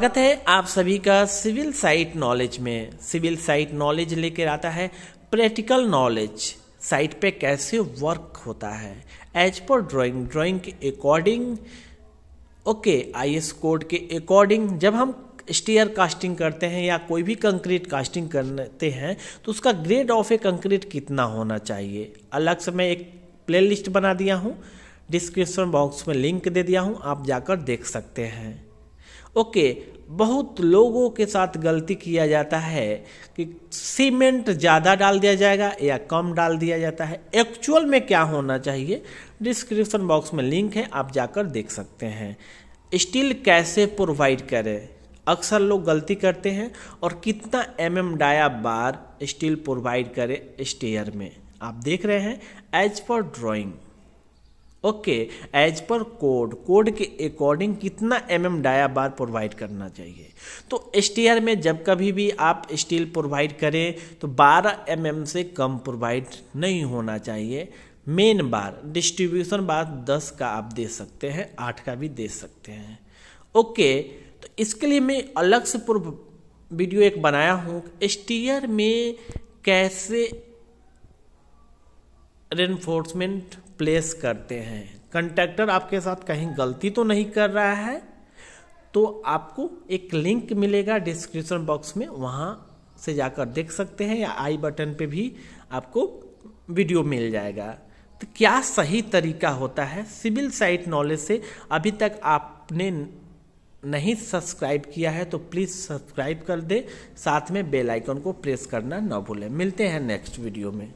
स्वागत है आप सभी का सिविल साइट नॉलेज में। सिविल साइट नॉलेज लेकर आता है प्रैक्टिकल नॉलेज। साइट पे कैसे वर्क होता है। एज पर ड्राइंग ड्राइंग के अकॉर्डिंग। ओके आईएस कोड के अकॉर्डिंग। जब हम स्टेयर कास्टिंग करते हैं या कोई भी कंक्रीट कास्टिंग करते हैं तो उसका ग्रेड ऑफ़ ए कंक्रीट कितना होना चाहिए। अलग से मैं एक प्ले लिस्ट बना दिया हूँ। डिस्क्रिप्शन बॉक्स में लिंक दे दिया हूँ। आप जाकर देख सकते हैं। ओके, बहुत लोगों के साथ गलती किया जाता है कि सीमेंट ज़्यादा डाल दिया जाएगा या कम डाल दिया जाता है। एक्चुअल में क्या होना चाहिए? डिस्क्रिप्शन बॉक्स में लिंक है, आप जाकर देख सकते हैं। स्टील कैसे प्रोवाइड करें? अक्सर लोग गलती करते हैं और कितना M M dia bar steel provide करे स्टेयर में। आप देख रहे हैं as per drawing okay as per code code के अकॉर्डिंग कितना M M dia bar provide करना चाहिए। तो स्टेयर में जब कभी भी आप स्टील प्रोवाइड करें तो 12 एम mm से कम प्रोवाइड नहीं होना चाहिए। मेन बार डिस्ट्रीब्यूशन बार 10 का आप दे सकते हैं 8 का भी दे सकते हैं। ओके तो इसके लिए मैं अलग से पूर्व वीडियो एक बनाया हूँ। स्टीयर में कैसे रेनफोर्समेंट प्लेस करते हैं। कंट्रैक्टर आपके साथ कहीं गलती तो नहीं कर रहा है? तो आपको एक लिंक मिलेगा डिस्क्रिप्शन बॉक्स में, वहाँ से जाकर देख सकते हैं या आई बटन पे भी आपको वीडियो मिल जाएगा। तो क्या सही तरीका होता है? सिविल साइट नॉलेज से अभी तक आपने नहीं सब्सक्राइब किया है तो प्लीज़ सब्सक्राइब कर दे। साथ में बेल आइकन को प्रेस करना ना भूलें। मिलते हैं नेक्स्ट वीडियो में।